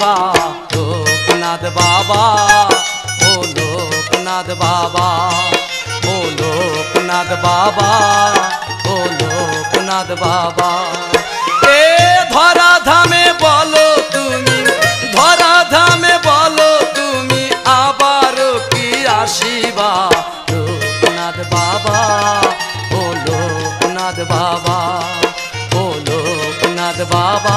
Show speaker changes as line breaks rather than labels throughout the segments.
লোকনাথ বাবা, ও লোকনাথ বাবা, ও লোকনাথ বাবা, ও লোকনাথ বাবা। এ ধরা ধামে বলো তুমি ধরা ধামে বলো তুমি, আবার কি আসিবা? লোকনাথ বাবা, ও লোকনাথ বাবা, ও লোকনাথ বাবা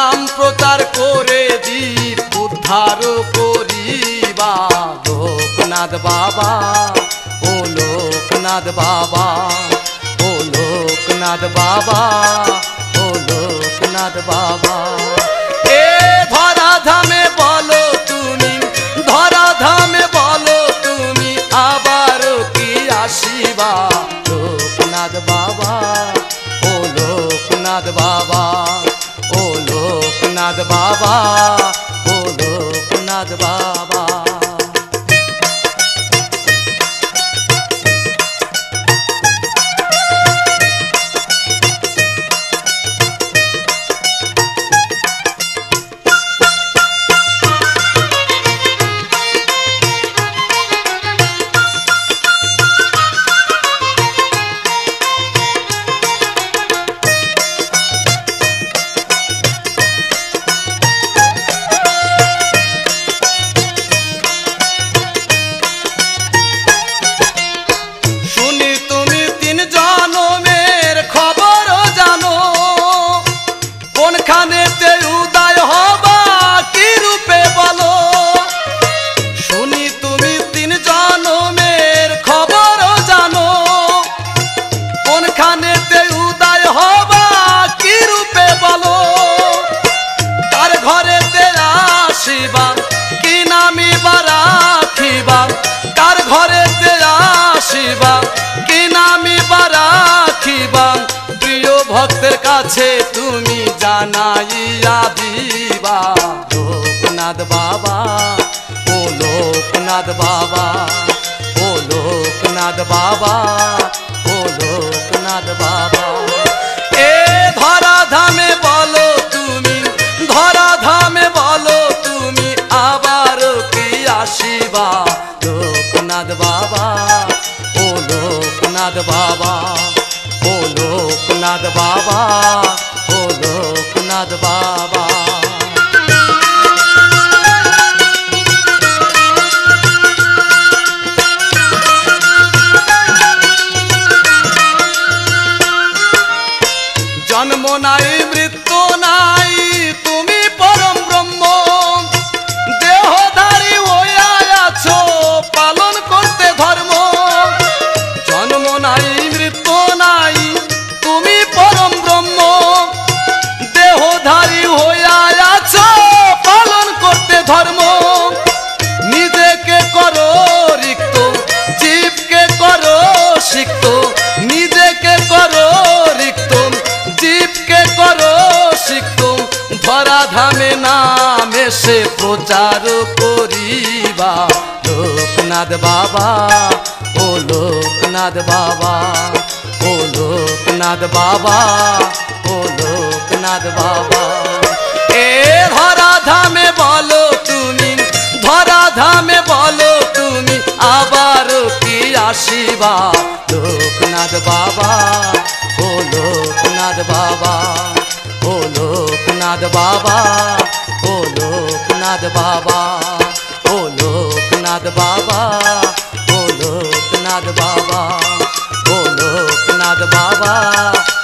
নাম প্রচার করে জীব উদ্ধার করিবা। লোকনাথ বাবা, ও লোকনাথ বাবা, ও লোকনাথ বাবা, ও লোকনাথ বাবা। এ ধরা ধামে বলো তুমি ধরা ধামে বলো তুমি, আবার কি আসিবা? লোকনাথ বাবা, ও লোকনাথ বাবা। লোকনাথ বাবা ও লোকনাথ বাবা কাছে তুমি জানাইয়া দিবা। লোকনাথ বাবা, ও লোকনাথ বাবা, ও লোকনাথ বাবা, ও লোকনাথ বাবা। নাই ধামে নাম এসে প্রচার করিবা। লোকনাথ বাবা, ও লোকনাথ বাবা, ও লোকনাথ বাবা, ও লোকনাথ বাবা। এ ধরা ধামে বলো তুমি, ধরা ধামে বলো তুমি, আবার কি আসিবা? লোকনাথ বাবা, ও লোকনাথ বাবা। লোকনাথ বাবা ও লোকনাথ বাবা ও লোকনাথ বাবা ও লোকনাথ বাবা ও লোকনাথ বাবা ও লোকনাথ বাবা